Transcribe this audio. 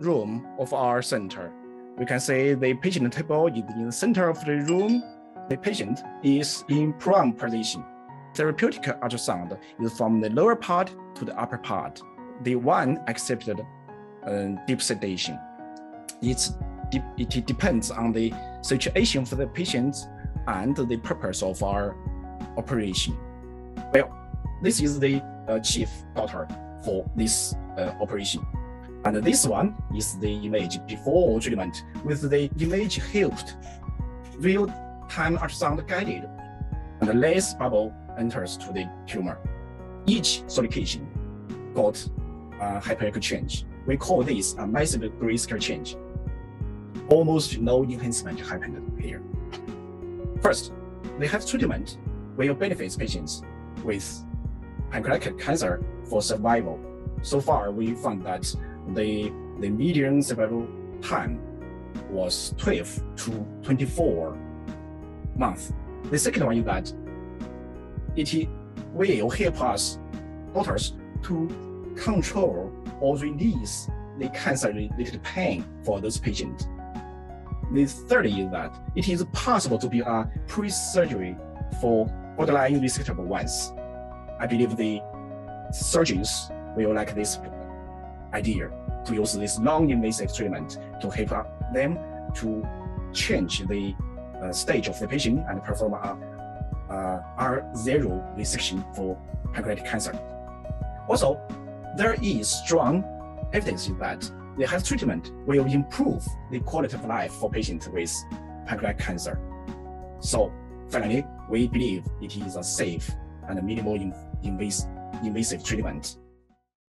room of our center. We can say the patient table is in the center of the room. The patient is in prone position. Therapeutic ultrasound is from the lower part to the upper part. The one accepted uh, deep sedation. It's de it depends on the situation for the patient and the purpose of our operation. Well, this is the uh, chief doctor for this uh, operation. And this one is the image before treatment with the image helped real-time ultrasound guided and less bubble enters to the tumor. Each solution got a hyperecho change. We call this a massive grayscale change. Almost no enhancement happened here. First, the HIFU treatment will benefit patients with pancreatic cancer for survival. So far, we found that the, the median survival time was 12 to 24 months. The second one is that it will help us, doctors, to control or release the cancer-related pain for those patients. The third is that it is possible to be a pre-surgery for borderline resectable ones. I believe the surgeons will like this idea to use this non-invasive treatment to help them to change the uh, stage of the patient and perform a, R0 resection for pancreatic cancer. Also, there is strong evidence that the HIFU treatment will improve the quality of life for patients with pancreatic cancer. So finally, we believe it is a safe and minimal invasive treatment